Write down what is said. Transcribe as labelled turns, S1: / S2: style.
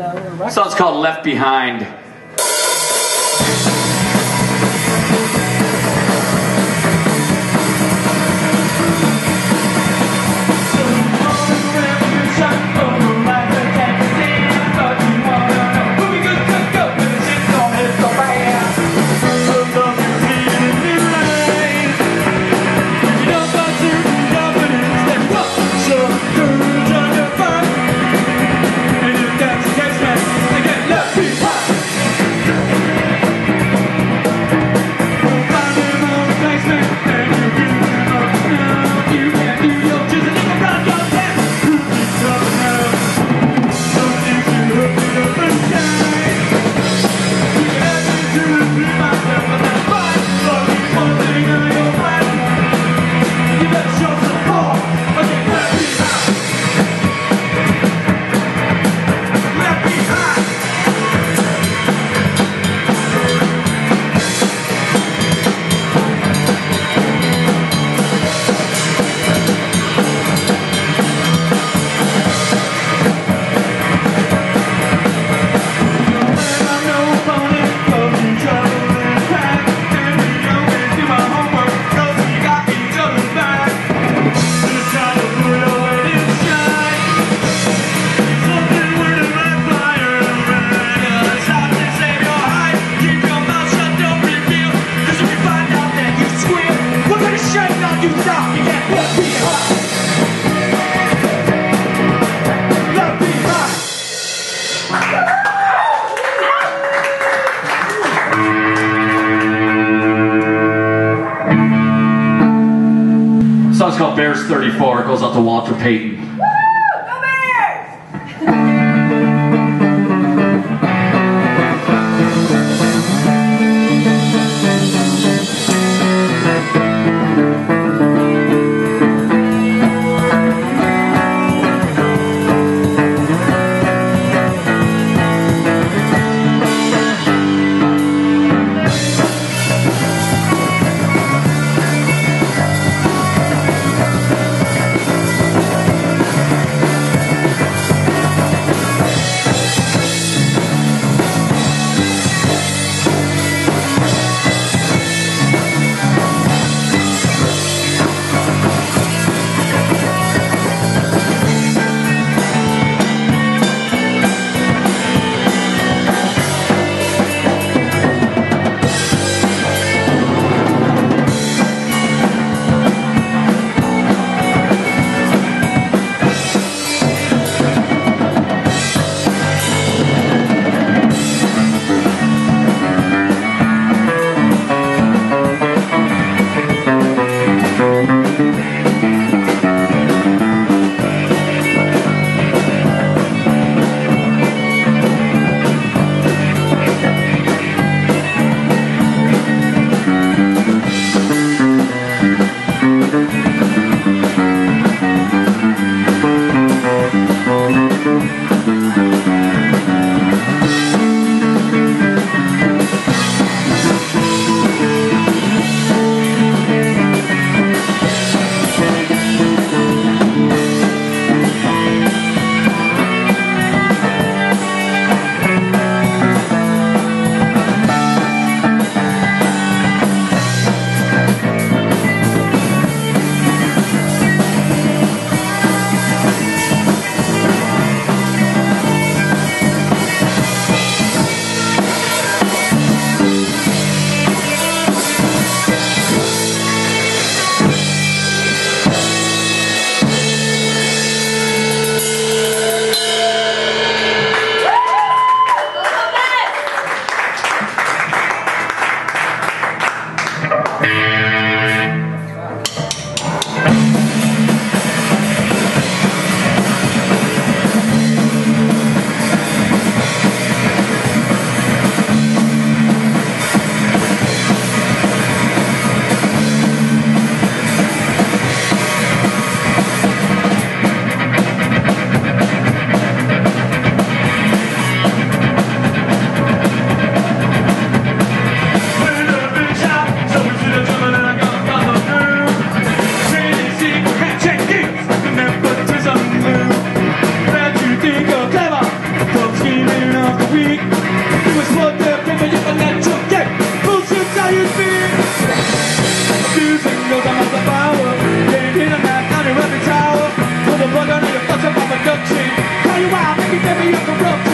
S1: This
S2: song's called Left Behind. Bears 34. Goes out to Walter Payton.
S1: knows I must have power. Getting hit on that county rabbit tower. Motherfucker, I need a fuss about my duck shit Call you why, make me, me, I'm corrupt